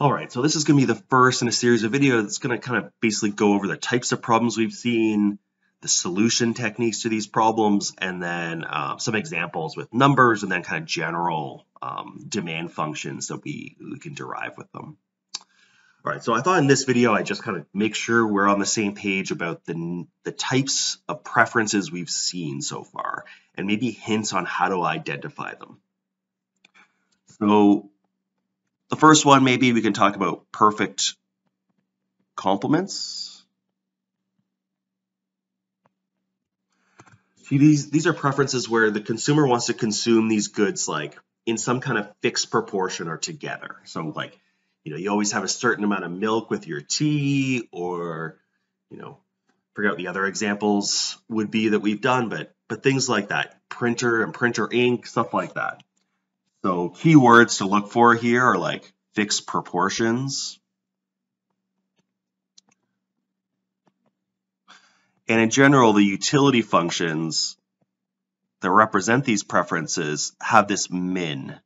All right, so this is going to be the first in a series of videos that's going to kind of basically go over the types of problems we've seen, the solution techniques to these problems, and then uh, some examples with numbers and then kind of general um, demand functions that we, we can derive with them. All right, so I thought in this video I just kind of make sure we're on the same page about the, the types of preferences we've seen so far and maybe hints on how to identify them. So the first one, maybe we can talk about perfect complements. See, these, these are preferences where the consumer wants to consume these goods like in some kind of fixed proportion or together. So like, you know, you always have a certain amount of milk with your tea or, you know, forget the other examples would be that we've done, but but things like that, printer and printer ink, stuff like that. So keywords to look for here are like fixed proportions. And in general, the utility functions that represent these preferences have this min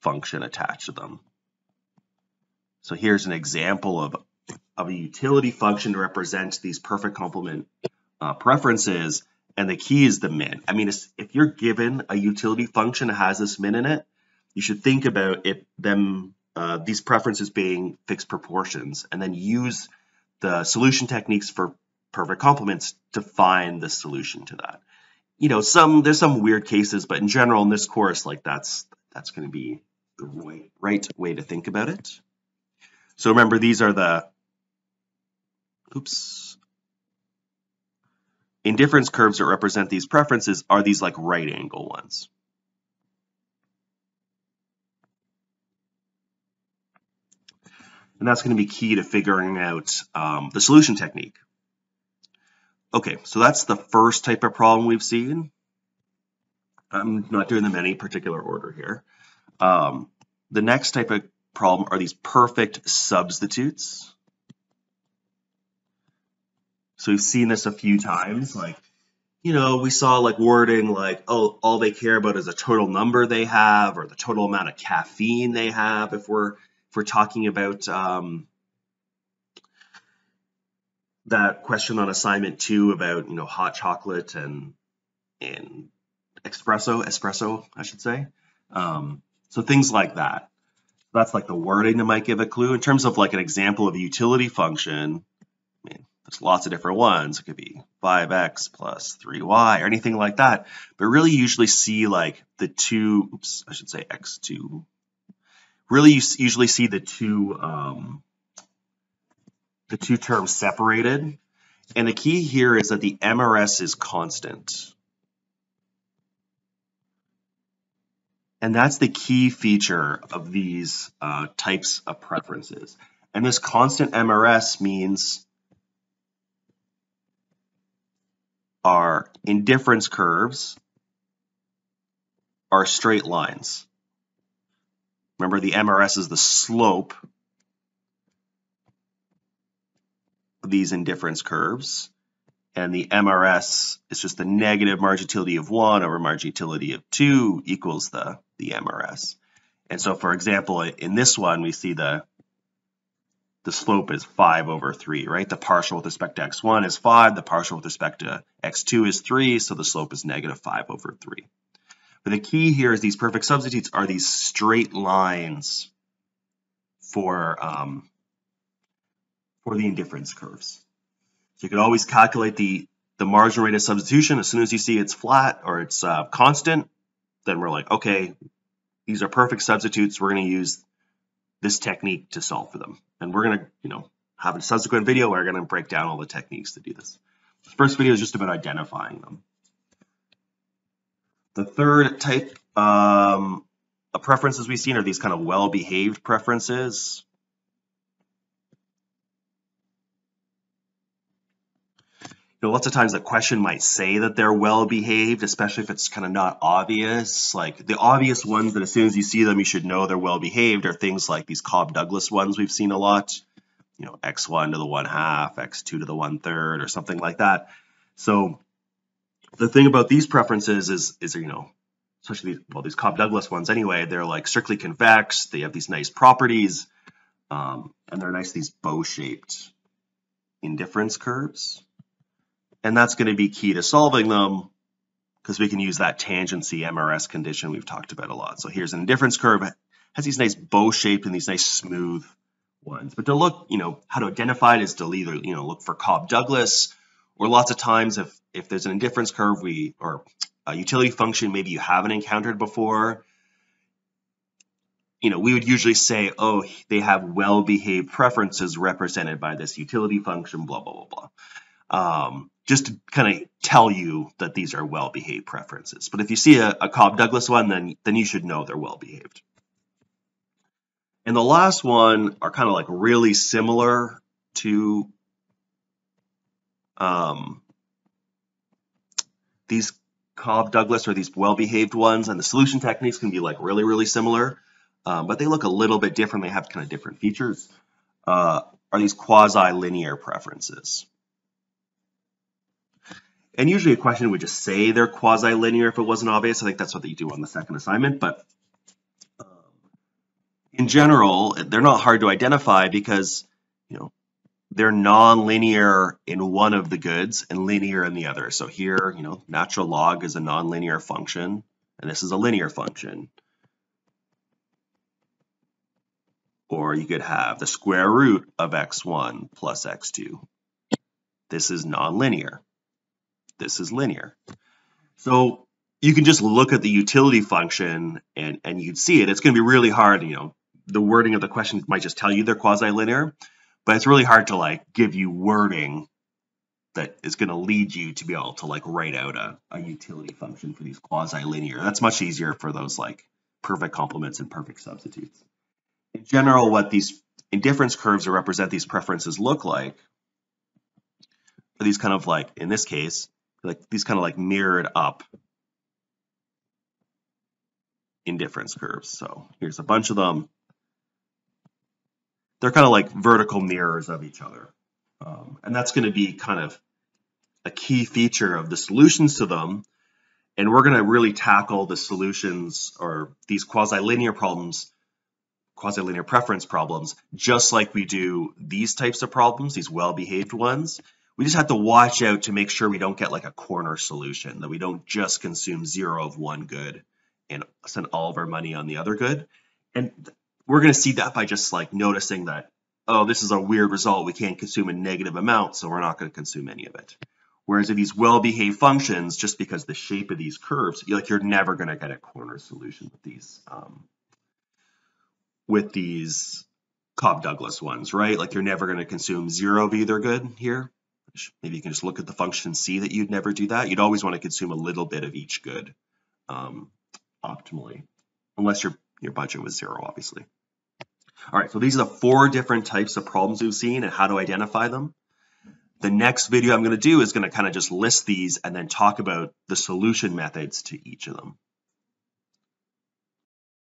function attached to them. So here's an example of, of a utility function to represent these perfect complement uh, preferences, and the key is the min. I mean, if you're given a utility function that has this min in it, you should think about it them uh, these preferences being fixed proportions and then use the solution techniques for perfect complements to find the solution to that. You know, some there's some weird cases, but in general in this course, like that's that's going to be the right, right way to think about it. So remember, these are the oops indifference curves that represent these preferences are these like right angle ones. And that's going to be key to figuring out um, the solution technique. Okay, so that's the first type of problem we've seen. I'm not doing them in any particular order here. Um, the next type of problem are these perfect substitutes. So we've seen this a few times, like, you know, we saw like wording like, oh, all they care about is the total number they have or the total amount of caffeine they have if we're we're talking about um, that question on assignment two about you know hot chocolate and and espresso espresso I should say. Um, so things like that. That's like the wording that might give a clue. In terms of like an example of a utility function I mean there's lots of different ones. It could be 5x plus 3y or anything like that. But really usually see like the two oops I should say x2 really you usually see the two um, the two terms separated. And the key here is that the MRS is constant. And that's the key feature of these uh, types of preferences. And this constant MRS means our indifference curves are straight lines. Remember the MRS is the slope of these indifference curves. And the MRS is just the negative margin utility of 1 over margin utility of 2 equals the, the MRS. And so, for example, in this one, we see the, the slope is 5 over 3, right? The partial with respect to x1 is 5, the partial with respect to x2 is 3, so the slope is negative 5 over 3. But the key here is these perfect substitutes are these straight lines for, um, for the indifference curves. So you can always calculate the, the marginal rate of substitution as soon as you see it's flat or it's uh, constant, then we're like, okay, these are perfect substitutes. We're going to use this technique to solve for them. And we're going to, you know, have a subsequent video where we're going to break down all the techniques to do this. This first video is just about identifying them. The third type um, of preferences we've seen are these kind of well-behaved preferences. You know, lots of times the question might say that they're well-behaved, especially if it's kind of not obvious. Like the obvious ones that as soon as you see them, you should know they're well-behaved are things like these Cobb-Douglas ones we've seen a lot. You know, x1 to the 1 half, x2 to the 1 third, or something like that. So the thing about these preferences is, is you know, especially these, well, these Cobb Douglas ones anyway, they're like strictly convex. They have these nice properties. Um, and they're nice, these bow-shaped indifference curves. And that's going to be key to solving them because we can use that tangency MRS condition we've talked about a lot. So here's an indifference curve, has these nice bow-shaped and these nice smooth ones. But to look, you know, how to identify it is to either, you know, look for Cobb-Douglas or lots of times if, if there's an indifference curve we or a utility function maybe you haven't encountered before, you know, we would usually say, oh, they have well-behaved preferences represented by this utility function, blah, blah, blah, blah. Um, just to kind of tell you that these are well-behaved preferences. But if you see a, a Cobb-Douglas one, then, then you should know they're well-behaved. And the last one are kind of like really similar to um, these Cobb Douglas or these well-behaved ones, and the solution techniques can be like really, really similar, um, but they look a little bit different. They have kind of different features. Uh, are these quasi-linear preferences? And usually a question would just say they're quasi-linear if it wasn't obvious. I think that's what they do on the second assignment, but um, in general, they're not hard to identify because, they're nonlinear in one of the goods and linear in the other. So here, you know, natural log is a nonlinear function, and this is a linear function. Or you could have the square root of x1 plus x2. This is nonlinear. This is linear. So you can just look at the utility function and, and you'd see it. It's going to be really hard, you know, the wording of the question might just tell you they're quasi-linear, but it's really hard to like give you wording that is going to lead you to be able to like write out a, a utility function for these quasi-linear. That's much easier for those like perfect complements and perfect substitutes. In general, what these indifference curves that represent these preferences look like are these kind of like, in this case, like these kind of like mirrored up indifference curves. So here's a bunch of them they're kind of like vertical mirrors of each other. Um, and that's going to be kind of a key feature of the solutions to them. And we're going to really tackle the solutions or these quasi-linear problems, quasi-linear preference problems, just like we do these types of problems, these well-behaved ones. We just have to watch out to make sure we don't get like a corner solution, that we don't just consume zero of one good and spend all of our money on the other good. And we're going to see that by just like noticing that, oh, this is a weird result. We can't consume a negative amount, so we're not going to consume any of it. Whereas if these well-behaved functions, just because the shape of these curves, you're like you're never going to get a corner solution with these um, with these Cobb-Douglas ones, right? Like you're never going to consume zero of either good here. Maybe you can just look at the function see that you'd never do that. You'd always want to consume a little bit of each good um, optimally, unless your your budget was zero, obviously. All right, so these are the four different types of problems we've seen and how to identify them. The next video I'm going to do is going to kind of just list these and then talk about the solution methods to each of them.